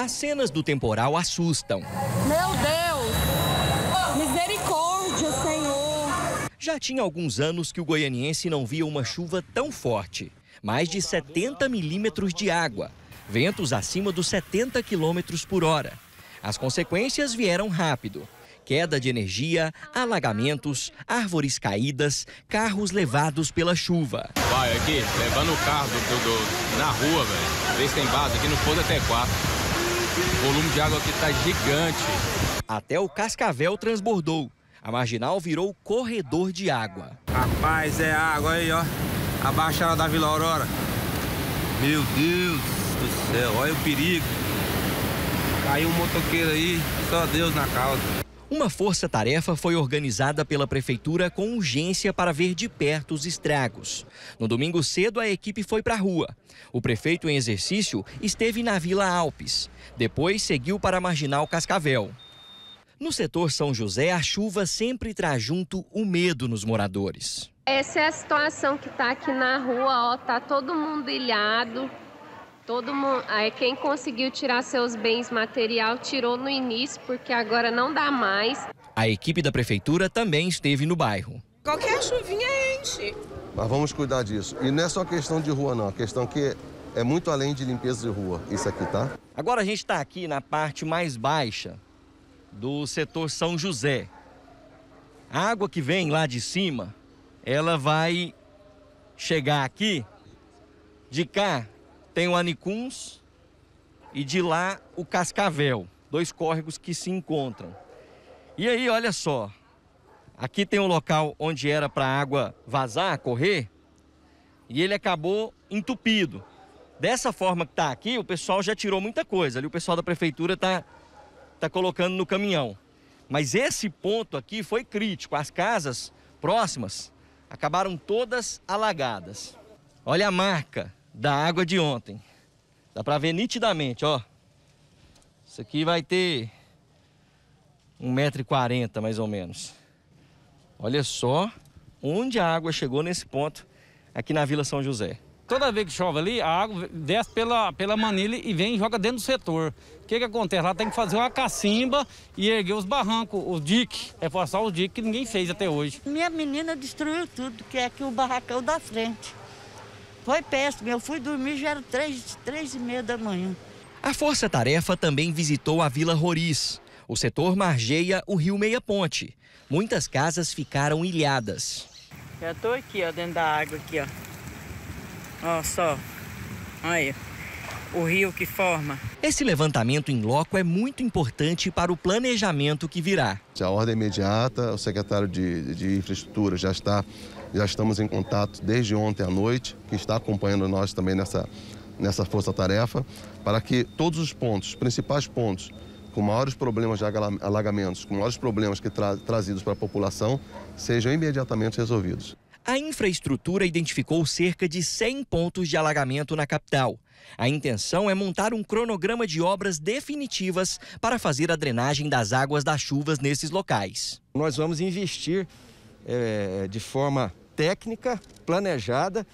As cenas do temporal assustam. Meu Deus! Misericórdia, Senhor! Já tinha alguns anos que o goianiense não via uma chuva tão forte. Mais de 70 milímetros de água. Ventos acima dos 70 quilômetros por hora. As consequências vieram rápido. Queda de energia, alagamentos, árvores caídas, carros levados pela chuva. Vai aqui, levando o carro do, do, na rua, velho. Vê se tem base aqui, não pode até quatro. O volume de água aqui tá gigante. Até o Cascavel transbordou. A marginal virou corredor de água. Rapaz, é água aí, ó. A baixada da Vila Aurora. Meu Deus do céu, olha o perigo. Caiu um motoqueiro aí, só Deus na causa. Uma força-tarefa foi organizada pela prefeitura com urgência para ver de perto os estragos. No domingo cedo, a equipe foi para a rua. O prefeito em exercício esteve na Vila Alpes. Depois seguiu para a Marginal Cascavel. No setor São José, a chuva sempre traz junto o medo nos moradores. Essa é a situação que está aqui na rua, ó, tá todo mundo ilhado. Todo mundo, aí quem conseguiu tirar seus bens material tirou no início, porque agora não dá mais. A equipe da prefeitura também esteve no bairro. Qualquer chuvinha enche. Mas vamos cuidar disso. E não é só questão de rua, não. A questão que é muito além de limpeza de rua. Isso aqui, tá? Agora a gente está aqui na parte mais baixa do setor São José. A água que vem lá de cima, ela vai chegar aqui. De cá tem o Anicuns e de lá o Cascavel, dois córregos que se encontram. E aí, olha só, aqui tem um local onde era para a água vazar, correr, e ele acabou entupido. Dessa forma que está aqui, o pessoal já tirou muita coisa. Ali o pessoal da prefeitura está tá colocando no caminhão. Mas esse ponto aqui foi crítico. As casas próximas acabaram todas alagadas. Olha a marca da água de ontem. Dá para ver nitidamente, ó. Isso aqui vai ter 1,40m mais ou menos. Olha só onde a água chegou nesse ponto aqui na Vila São José. Toda vez que chove ali, a água desce pela, pela manilha e vem e joga dentro do setor. O que, que acontece? Lá tem que fazer uma cacimba e erguer os barrancos, os diques, reforçar os diques que ninguém fez até hoje. Minha menina destruiu tudo, que é aqui o barracão da frente. Foi péssimo, eu fui dormir já era três, três e meia da manhã. A Força Tarefa também visitou a Vila Roriz. O setor margeia o rio Meia Ponte. Muitas casas ficaram ilhadas. Já tô aqui, ó, dentro da água aqui, ó. Ó, só. Olha, o rio que forma. Esse levantamento em loco é muito importante para o planejamento que virá. A ordem imediata, o secretário de, de Infraestrutura já está já estamos em contato desde ontem à noite, que está acompanhando nós também nessa, nessa força-tarefa, para que todos os pontos, os principais pontos, com maiores problemas de alagamentos, com maiores problemas que tra trazidos para a população, sejam imediatamente resolvidos. A infraestrutura identificou cerca de 100 pontos de alagamento na capital. A intenção é montar um cronograma de obras definitivas para fazer a drenagem das águas das chuvas nesses locais. Nós vamos investir é, de forma técnica, planejada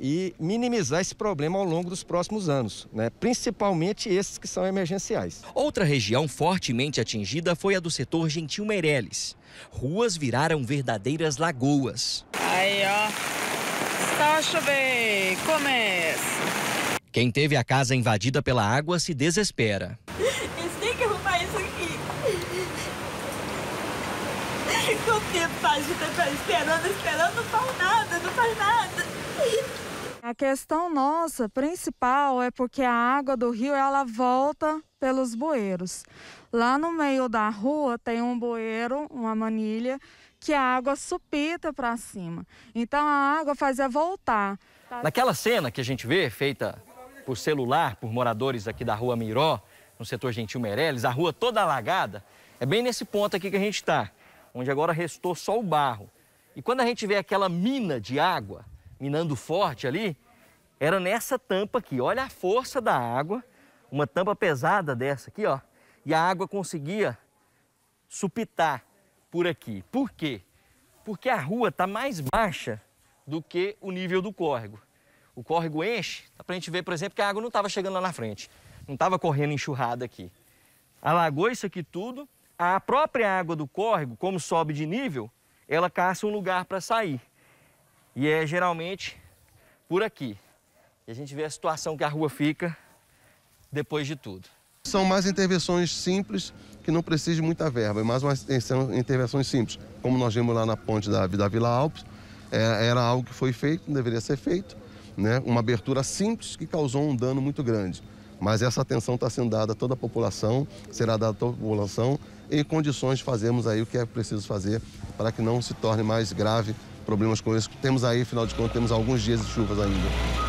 e minimizar esse problema ao longo dos próximos anos, né? principalmente esses que são emergenciais. Outra região fortemente atingida foi a do setor Gentil Meireles. Ruas viraram verdadeiras lagoas. Aí, ó, está a chover, começa. Quem teve a casa invadida pela água se desespera. Quanto tempo faz de tá esperando, esperando, não faz nada, não faz nada. A questão nossa principal é porque a água do rio ela volta pelos bueiros. Lá no meio da rua tem um bueiro, uma manilha, que a água supita para cima. Então a água fazia voltar. Naquela cena que a gente vê, feita por celular, por moradores aqui da rua Miró, no setor Gentil Meireles, a rua toda alagada, é bem nesse ponto aqui que a gente está onde agora restou só o barro. E quando a gente vê aquela mina de água, minando forte ali, era nessa tampa aqui. Olha a força da água, uma tampa pesada dessa aqui, ó. E a água conseguia supitar por aqui. Por quê? Porque a rua está mais baixa do que o nível do córrego. O córrego enche, dá para a gente ver, por exemplo, que a água não estava chegando lá na frente. Não estava correndo enxurrada aqui. Alagou isso aqui tudo. A própria água do córrego, como sobe de nível, ela caça um lugar para sair. E é geralmente por aqui. E a gente vê a situação que a rua fica depois de tudo. São mais intervenções simples que não precisam de muita verba, é umas são intervenções simples. Como nós vimos lá na ponte da, da Vila Alpes, é, era algo que foi feito, não deveria ser feito, né? uma abertura simples que causou um dano muito grande. Mas essa atenção está sendo dada a toda a população, será dada a toda a população em condições de fazermos aí o que é preciso fazer para que não se torne mais grave problemas com isso. Temos aí, afinal de contas, temos alguns dias de chuvas ainda.